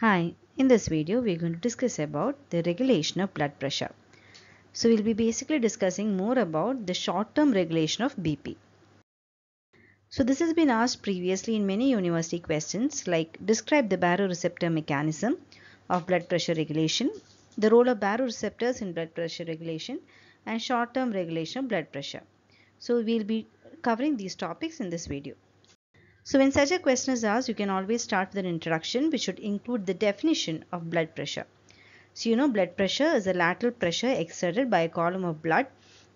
Hi, in this video we are going to discuss about the regulation of blood pressure. So we'll be basically discussing more about the short-term regulation of BP. So this has been asked previously in many university questions like describe the baroreceptor mechanism of blood pressure regulation, the role of baroreceptors in blood pressure regulation and short-term regulation of blood pressure. So we'll be covering these topics in this video. So when such a question is asked, you can always start with an introduction which should include the definition of blood pressure. So you know blood pressure is a lateral pressure exerted by a column of blood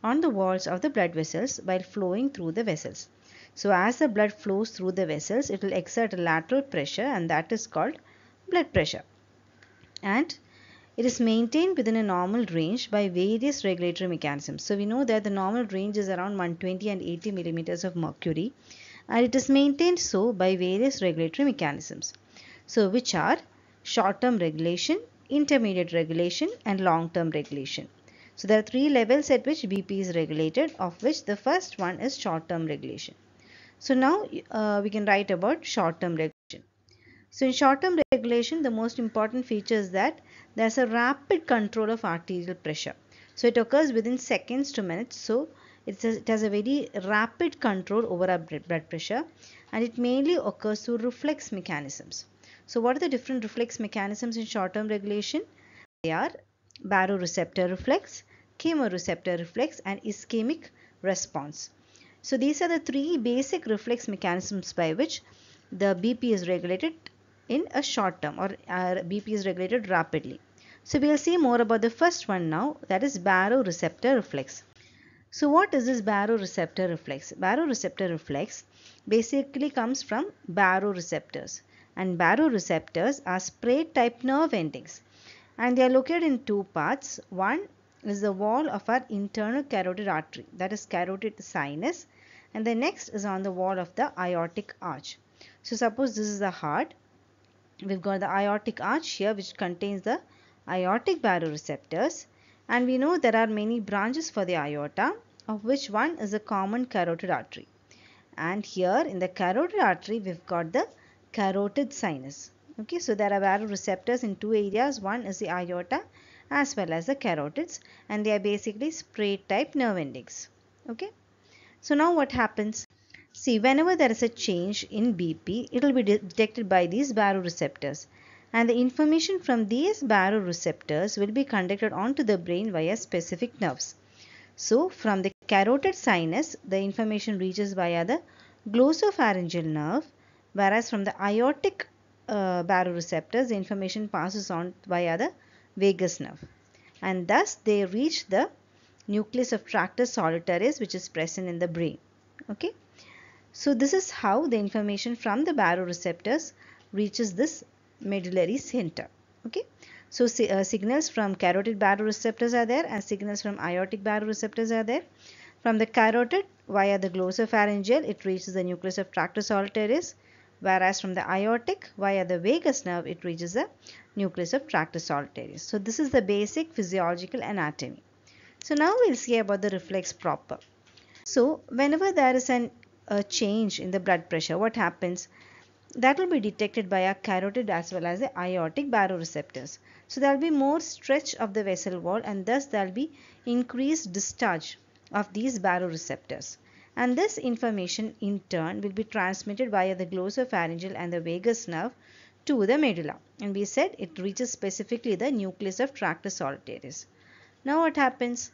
on the walls of the blood vessels while flowing through the vessels. So as the blood flows through the vessels, it will exert a lateral pressure and that is called blood pressure. And it is maintained within a normal range by various regulatory mechanisms. So we know that the normal range is around 120 and 80 millimeters of mercury and it is maintained so by various regulatory mechanisms. So which are short-term regulation, intermediate regulation and long-term regulation. So there are three levels at which BP is regulated of which the first one is short-term regulation. So now uh, we can write about short-term regulation. So in short-term regulation the most important feature is that there is a rapid control of arterial pressure. So it occurs within seconds to minutes. So it has a very rapid control over our blood pressure and it mainly occurs through reflex mechanisms. So what are the different reflex mechanisms in short-term regulation? They are baroreceptor reflex, chemoreceptor reflex and ischemic response. So these are the three basic reflex mechanisms by which the BP is regulated in a short term or uh, BP is regulated rapidly. So we'll see more about the first one now that is baroreceptor reflex. So what is this baroreceptor reflex? Baroreceptor reflex basically comes from baroreceptors and baroreceptors are spray type nerve endings and they are located in two parts. One is the wall of our internal carotid artery that is carotid sinus and the next is on the wall of the aortic arch. So suppose this is the heart. We've got the aortic arch here which contains the aortic baroreceptors and we know there are many branches for the aorta of which one is a common carotid artery. And here in the carotid artery we've got the carotid sinus. Okay so there are baroreceptors in two areas. One is the aorta as well as the carotids and they are basically spray type nerve endings okay so now what happens? See whenever there is a change in bp it will be detected by these baroreceptors and the information from these baroreceptors will be conducted onto the brain via specific nerves. So, from the carotid sinus, the information reaches via the glossopharyngeal nerve, whereas from the aortic uh, baroreceptors, the information passes on via the vagus nerve. And thus, they reach the nucleus of tractus solitarius, which is present in the brain. Okay. So, this is how the information from the baroreceptors reaches this medullary center okay so uh, signals from carotid baroreceptors are there and signals from aortic baroreceptors are there. From the carotid via the glossopharyngeal it reaches the nucleus of tractus solitarius whereas from the aortic via the vagus nerve it reaches the nucleus of tractus solitarius so this is the basic physiological anatomy. So now we'll see about the reflex proper. So whenever there is an a change in the blood pressure what happens that will be detected by a carotid as well as the aortic baroreceptors. So there will be more stretch of the vessel wall and thus there will be increased discharge of these baroreceptors. And this information in turn will be transmitted via the glossopharyngeal and the vagus nerve to the medulla. And we said it reaches specifically the nucleus of tractus solitarius. Now what happens?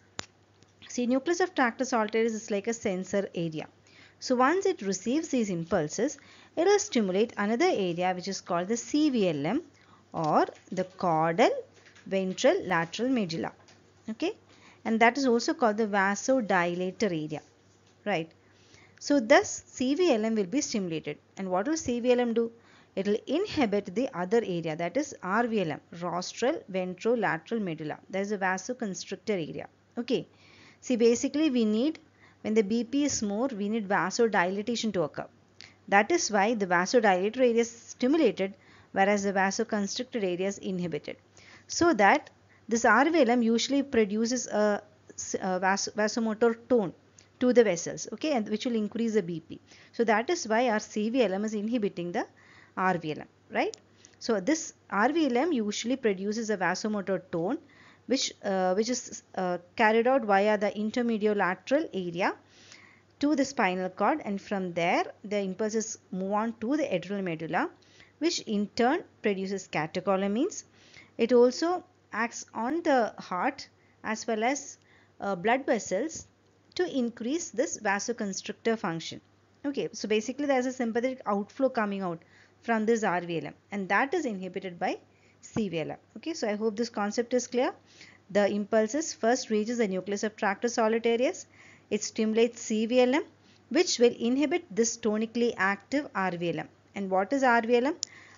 See nucleus of tractus solitarius is like a sensor area. So once it receives these impulses, it will stimulate another area which is called the CVLM or the caudal ventral lateral medulla. Okay. And that is also called the vasodilator area. Right. So thus CVLM will be stimulated. And what will CVLM do? It will inhibit the other area that is RVLM, rostral ventrolateral medulla. That is a vasoconstrictor area. Okay. See basically we need when the BP is more, we need vasodilatation to occur. That is why the vasodilator area is stimulated whereas the vasoconstricted area is inhibited. So that this RVLM usually produces a, a vas vasomotor tone to the vessels, okay, and which will increase the BP. So that is why our CVLM is inhibiting the RVLM, right? So this RVLM usually produces a vasomotor tone which, uh, which is uh, carried out via the intermediolateral area to the spinal cord and from there the impulses move on to the adrenal medulla which in turn produces catecholamines. It also acts on the heart as well as uh, blood vessels to increase this vasoconstrictor function. Okay, so basically there is a sympathetic outflow coming out from this RVLM and that is inhibited by CVLM. Okay, so I hope this concept is clear. The impulses first reaches the nucleus of tractus solitarius. It stimulates CVLM which will inhibit this tonically active RVLM. And what is RVLM?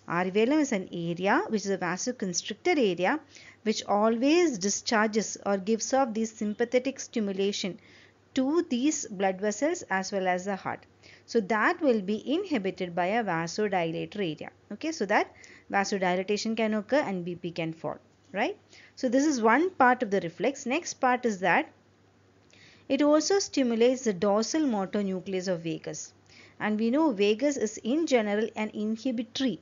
RVLM is an area which is a vasoconstrictor area which always discharges or gives off this sympathetic stimulation to these blood vessels as well as the heart. So that will be inhibited by a vasodilator area. Okay, so that vasodilatation can occur and BP can fall, right? So this is one part of the reflex. Next part is that it also stimulates the dorsal motor nucleus of vagus. And we know vagus is in general an inhibitory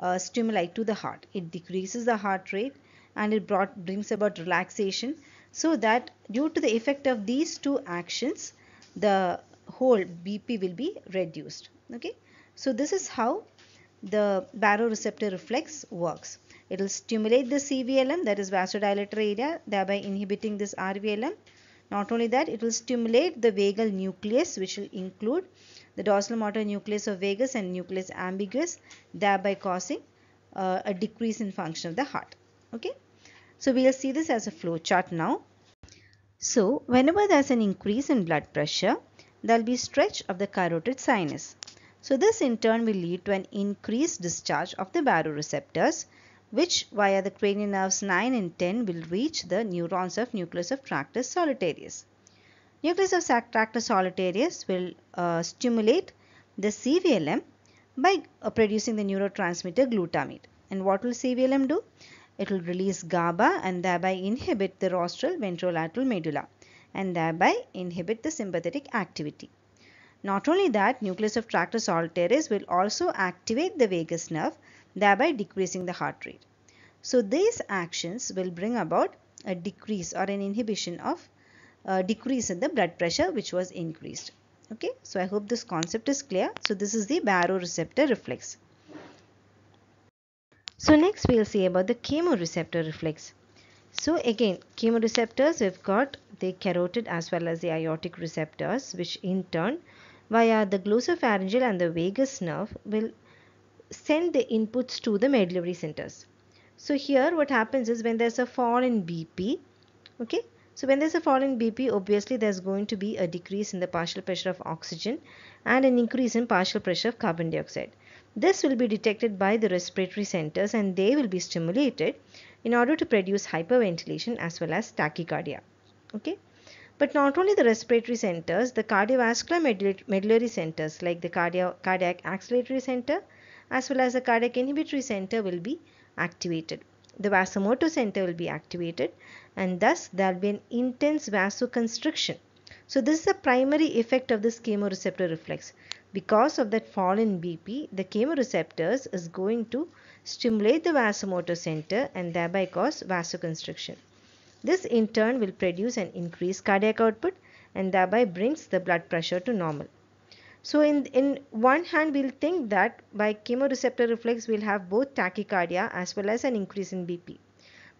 uh, stimuli to the heart. It decreases the heart rate and it brought, brings about relaxation so that due to the effect of these two actions the whole BP will be reduced. Okay. So this is how the baroreceptor reflex works. It will stimulate the CVLM that is vasodilator area thereby inhibiting this RVLM. Not only that it will stimulate the vagal nucleus which will include the dorsal motor nucleus of vagus and nucleus ambiguus thereby causing uh, a decrease in function of the heart. Okay. So we will see this as a flow chart now. So whenever there is an increase in blood pressure, there will be stretch of the carotid sinus. So this in turn will lead to an increased discharge of the baroreceptors which via the cranial nerves 9 and 10 will reach the neurons of nucleus of tractus solitarius. Nucleus of tractus solitarius will uh, stimulate the CVLM by uh, producing the neurotransmitter glutamate. And what will CVLM do? It will release GABA and thereby inhibit the rostral ventrolateral medulla and thereby inhibit the sympathetic activity. Not only that, nucleus of tractus solitarius will also activate the vagus nerve, thereby decreasing the heart rate. So these actions will bring about a decrease or an inhibition of uh, decrease in the blood pressure which was increased. Okay, so I hope this concept is clear. So this is the baroreceptor reflex. So next we will see about the chemoreceptor reflex. So again chemoreceptors we've got the carotid as well as the aortic receptors which in turn via the glossopharyngeal and the vagus nerve will send the inputs to the medullary centers. So here what happens is when there's a fall in BP, okay, so when there's a fall in BP, obviously there's going to be a decrease in the partial pressure of oxygen and an increase in partial pressure of carbon dioxide. This will be detected by the respiratory centers and they will be stimulated in order to produce hyperventilation as well as tachycardia. Okay. But not only the respiratory centers, the cardiovascular medullary centers like the cardio cardiac acceleratory center as well as the cardiac inhibitory center will be activated. The vasomotor center will be activated and thus there will be an intense vasoconstriction. So this is the primary effect of this chemoreceptor reflex. Because of that fall in BP, the chemoreceptors is going to stimulate the vasomotor center and thereby cause vasoconstriction. This in turn will produce an increased cardiac output and thereby brings the blood pressure to normal. So in, in one hand we'll think that by chemoreceptor reflex we'll have both tachycardia as well as an increase in BP.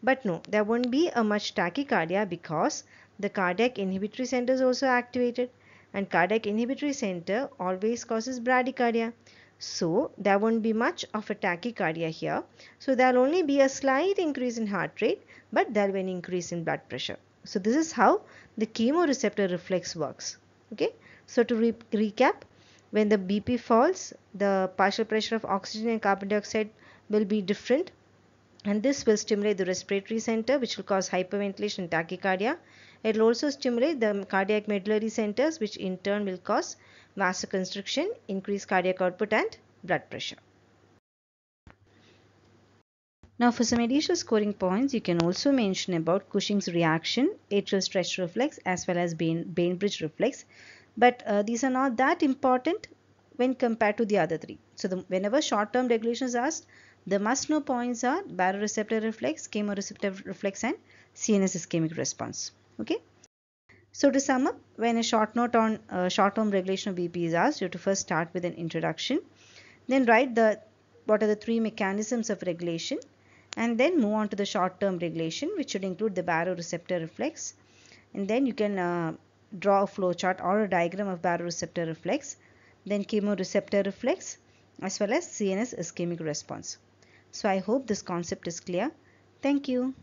But no, there won't be a much tachycardia because the cardiac inhibitory center is also activated and cardiac inhibitory center always causes bradycardia. So there won't be much of a tachycardia here. So there will only be a slight increase in heart rate but there will be an increase in blood pressure. So this is how the chemoreceptor reflex works. Okay. So to re recap, when the BP falls, the partial pressure of oxygen and carbon dioxide will be different and this will stimulate the respiratory center which will cause hyperventilation and tachycardia. It will also stimulate the cardiac medullary centers which in turn will cause vasoconstriction, increase cardiac output and blood pressure. Now for some additional scoring points, you can also mention about Cushing's reaction, atrial stretch reflex as well as Bain, Bainbridge reflex. But uh, these are not that important when compared to the other three. So the, whenever short-term regulation is asked, The must know points are baroreceptor reflex, chemoreceptor reflex and CNS ischemic response. Okay. So to sum up, when a short note on uh, short-term regulation of BP is asked, you have to first start with an introduction, then write the what are the three mechanisms of regulation, and then move on to the short-term regulation, which should include the baroreceptor reflex, and then you can uh, draw a flowchart or a diagram of baroreceptor reflex, then chemoreceptor reflex, as well as CNS ischemic response. So I hope this concept is clear. Thank you.